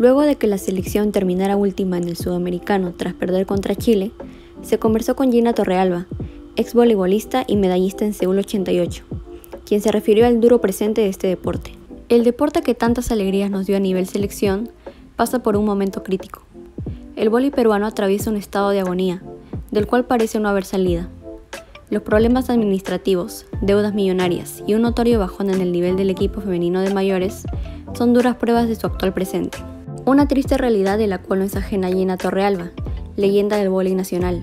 Luego de que la selección terminara última en el sudamericano tras perder contra Chile, se conversó con Gina Torrealba, ex voleibolista y medallista en Seúl 88, quien se refirió al duro presente de este deporte. El deporte que tantas alegrías nos dio a nivel selección pasa por un momento crítico. El vóley peruano atraviesa un estado de agonía, del cual parece no haber salida. Los problemas administrativos, deudas millonarias y un notorio bajón en el nivel del equipo femenino de mayores son duras pruebas de su actual presente. Una triste realidad de la cual no es ajena Gina Torrealba, leyenda del vóley nacional.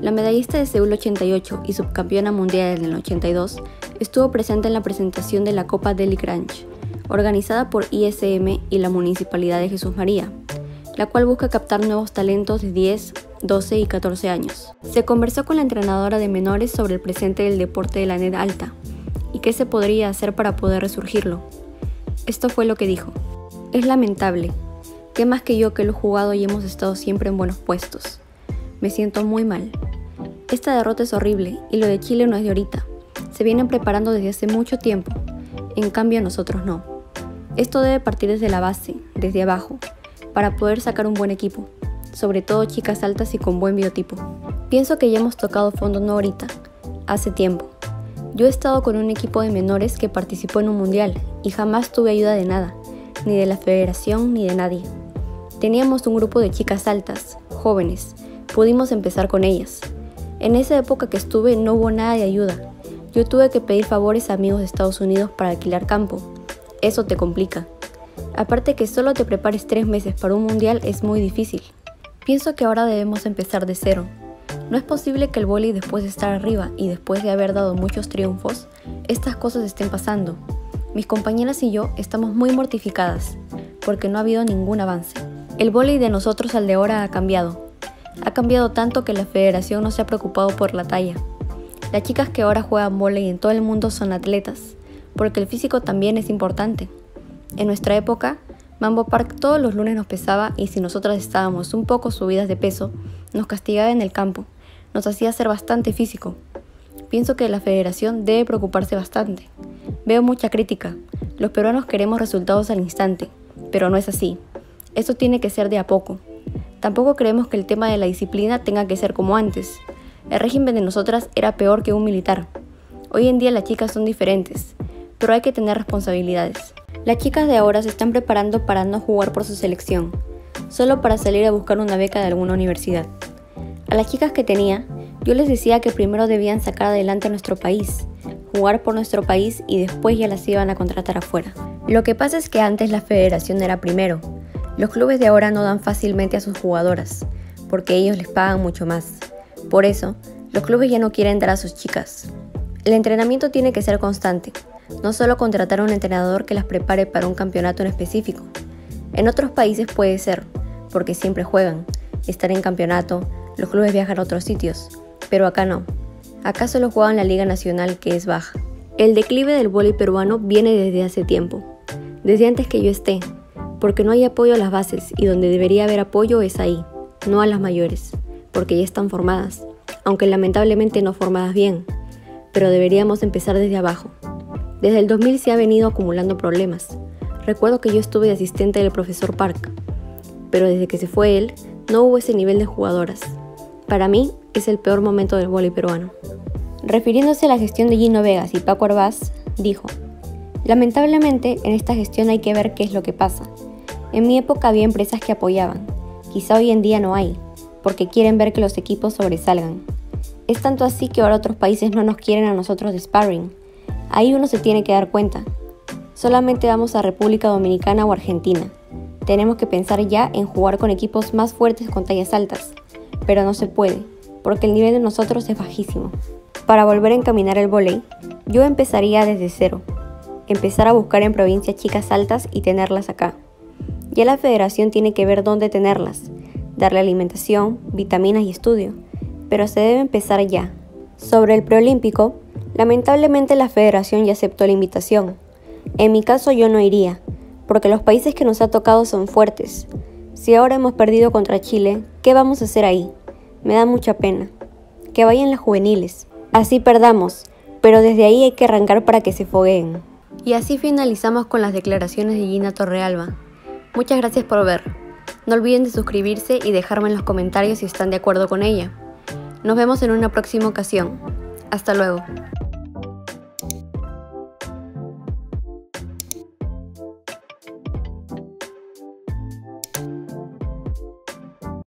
La medallista de Seúl 88 y subcampeona mundial en el 82 estuvo presente en la presentación de la Copa Deli Grange, organizada por ISM y la Municipalidad de Jesús María, la cual busca captar nuevos talentos de 10, 12 y 14 años. Se conversó con la entrenadora de menores sobre el presente del deporte de la net alta y qué se podría hacer para poder resurgirlo. Esto fue lo que dijo. Es lamentable. ¿Qué más que yo que lo he jugado y hemos estado siempre en buenos puestos? Me siento muy mal. Esta derrota es horrible y lo de Chile no es de ahorita. Se vienen preparando desde hace mucho tiempo. En cambio nosotros no. Esto debe partir desde la base, desde abajo, para poder sacar un buen equipo sobre todo chicas altas y con buen biotipo. Pienso que ya hemos tocado fondo no ahorita, hace tiempo. Yo he estado con un equipo de menores que participó en un mundial y jamás tuve ayuda de nada, ni de la federación ni de nadie. Teníamos un grupo de chicas altas, jóvenes, pudimos empezar con ellas. En esa época que estuve no hubo nada de ayuda. Yo tuve que pedir favores a amigos de Estados Unidos para alquilar campo. Eso te complica. Aparte que solo te prepares tres meses para un mundial es muy difícil. Pienso que ahora debemos empezar de cero. No es posible que el boli después de estar arriba y después de haber dado muchos triunfos, estas cosas estén pasando. Mis compañeras y yo estamos muy mortificadas, porque no ha habido ningún avance. El boli de nosotros al de ahora ha cambiado. Ha cambiado tanto que la federación no se ha preocupado por la talla. Las chicas que ahora juegan vóley en todo el mundo son atletas, porque el físico también es importante. En nuestra época, Mambo Park todos los lunes nos pesaba y si nosotras estábamos un poco subidas de peso, nos castigaba en el campo, nos hacía ser bastante físico. Pienso que la federación debe preocuparse bastante. Veo mucha crítica. Los peruanos queremos resultados al instante, pero no es así. Esto tiene que ser de a poco. Tampoco creemos que el tema de la disciplina tenga que ser como antes. El régimen de nosotras era peor que un militar. Hoy en día las chicas son diferentes, pero hay que tener responsabilidades. Las chicas de ahora se están preparando para no jugar por su selección, solo para salir a buscar una beca de alguna universidad. A las chicas que tenía, yo les decía que primero debían sacar adelante a nuestro país, jugar por nuestro país y después ya las iban a contratar afuera. Lo que pasa es que antes la federación era primero. Los clubes de ahora no dan fácilmente a sus jugadoras, porque ellos les pagan mucho más. Por eso, los clubes ya no quieren dar a sus chicas. El entrenamiento tiene que ser constante, no solo contratar a un entrenador que las prepare para un campeonato en específico. En otros países puede ser, porque siempre juegan, estar en campeonato, los clubes viajan a otros sitios, pero acá no. Acá solo juegan la Liga Nacional que es baja. El declive del vóley peruano viene desde hace tiempo, desde antes que yo esté, porque no hay apoyo a las bases y donde debería haber apoyo es ahí, no a las mayores, porque ya están formadas, aunque lamentablemente no formadas bien, pero deberíamos empezar desde abajo. Desde el 2000 se ha venido acumulando problemas. Recuerdo que yo estuve de asistente del profesor Park, pero desde que se fue él, no hubo ese nivel de jugadoras. Para mí, es el peor momento del vóley peruano. Refiriéndose a la gestión de Gino Vegas y Paco Arbaz, dijo, Lamentablemente, en esta gestión hay que ver qué es lo que pasa. En mi época había empresas que apoyaban, quizá hoy en día no hay, porque quieren ver que los equipos sobresalgan. Es tanto así que ahora otros países no nos quieren a nosotros de sparring, Ahí uno se tiene que dar cuenta. Solamente vamos a República Dominicana o Argentina. Tenemos que pensar ya en jugar con equipos más fuertes con tallas altas, pero no se puede, porque el nivel de nosotros es bajísimo. Para volver a encaminar el volei, yo empezaría desde cero. Empezar a buscar en provincias chicas altas y tenerlas acá. Ya la federación tiene que ver dónde tenerlas, darle alimentación, vitaminas y estudio, pero se debe empezar ya. Sobre el preolímpico, Lamentablemente la federación ya aceptó la invitación. En mi caso yo no iría, porque los países que nos ha tocado son fuertes. Si ahora hemos perdido contra Chile, ¿qué vamos a hacer ahí? Me da mucha pena. Que vayan las juveniles. Así perdamos, pero desde ahí hay que arrancar para que se fogueen. Y así finalizamos con las declaraciones de Gina Torrealba. Muchas gracias por ver. No olviden de suscribirse y dejarme en los comentarios si están de acuerdo con ella. Nos vemos en una próxima ocasión. Hasta luego.